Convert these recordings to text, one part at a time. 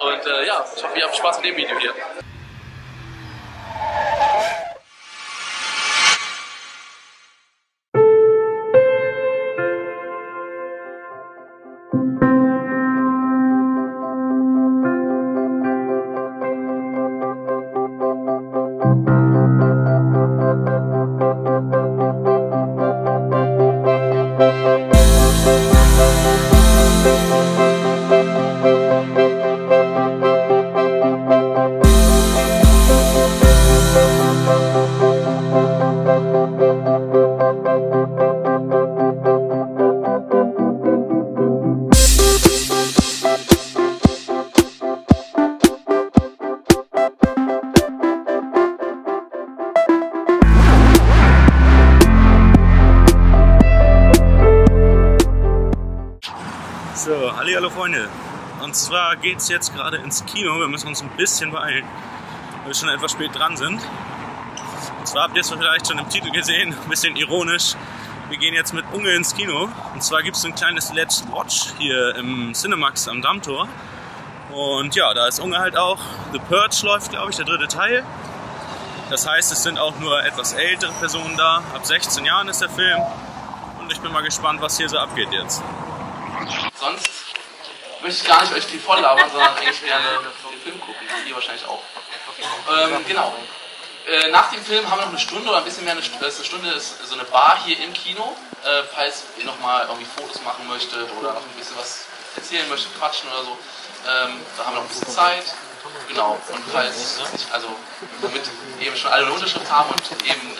Und äh, ja, ich hoffe, ihr habt Spaß mit dem Video hier. So, hallo Freunde. Und zwar geht es jetzt gerade ins Kino. Wir müssen uns ein bisschen beeilen, weil wir schon etwas spät dran sind. Und zwar habt ihr es vielleicht schon im Titel gesehen, ein bisschen ironisch. Wir gehen jetzt mit Unge ins Kino. Und zwar gibt es ein kleines Let's Watch hier im Cinemax am Dammtor. Und ja, da ist Unge halt auch. The Purge läuft, glaube ich, der dritte Teil. Das heißt, es sind auch nur etwas ältere Personen da. Ab 16 Jahren ist der Film. Und ich bin mal gespannt, was hier so abgeht jetzt. Sonst möchte ich gar nicht euch viel voll labern, sondern eigentlich gerne den Film gucken. Ihr wahrscheinlich auch. Ähm, genau. Äh, nach dem Film haben wir noch eine Stunde oder ein bisschen mehr. Eine, äh, Stunde ist so eine Bar hier im Kino. Äh, falls ihr nochmal irgendwie Fotos machen möchtet oder noch ein bisschen was erzählen möchtet, quatschen oder so. Ähm, da haben wir noch ein bisschen Zeit. Genau. Und falls, also, damit eben schon alle eine Unterschrift haben und eben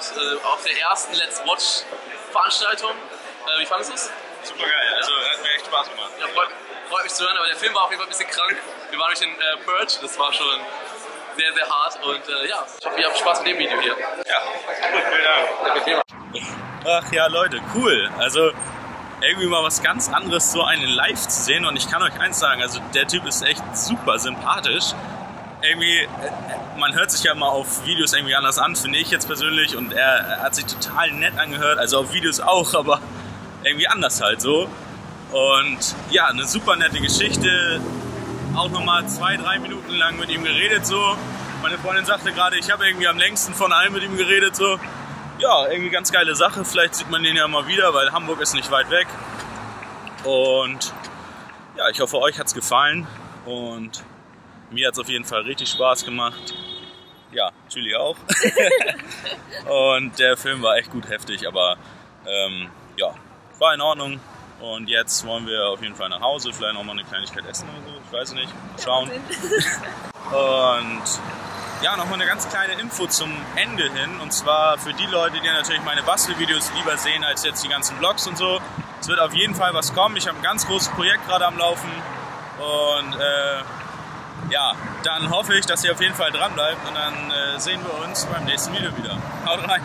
Gerade äh, auf der ersten Let's Watch Veranstaltung. Äh, wie fandest du es? Super geil, also hat mir echt Spaß gemacht. Ja, freut, freut mich zu hören, aber der Film war auf jeden Fall ein bisschen krank. Wir waren durch den äh, Purge, das war schon sehr, sehr hart. Und äh, ja, ich hoffe, ihr habt Spaß mit dem Video hier. Ja, cool, vielen Dank. Ach ja, Leute, cool. Also irgendwie mal was ganz anderes, so einen live zu sehen. Und ich kann euch eins sagen, also der Typ ist echt super sympathisch. Irgendwie, man hört sich ja mal auf Videos irgendwie anders an, finde ich jetzt persönlich. Und er, hat sich total nett angehört, also auf Videos auch, aber irgendwie anders halt so. Und ja, eine super nette Geschichte. Auch nochmal zwei, drei Minuten lang mit ihm geredet so. Meine Freundin sagte gerade, ich habe irgendwie am längsten von allen mit ihm geredet so. Ja, irgendwie ganz geile Sache. Vielleicht sieht man den ja mal wieder, weil Hamburg ist nicht weit weg. Und ja, ich hoffe, euch hat's gefallen. Und mir hat's auf jeden Fall richtig Spaß gemacht. Ja, Julie auch. und der Film war echt gut heftig, aber ähm, ja, war in Ordnung. Und jetzt wollen wir auf jeden Fall nach Hause, vielleicht noch mal eine Kleinigkeit essen oder so, ich weiß nicht, schauen. Und ja, nochmal eine ganz kleine Info zum Ende hin. Und zwar für die Leute, die natürlich meine Bastelvideos lieber sehen als jetzt die ganzen Vlogs und so. Es wird auf jeden Fall was kommen. Ich habe ein ganz großes Projekt gerade am Laufen. Und äh, ja, dann hoffe ich, dass ihr auf jeden Fall dran bleibt. Und dann äh, sehen wir uns beim nächsten Video wieder. Haut rein!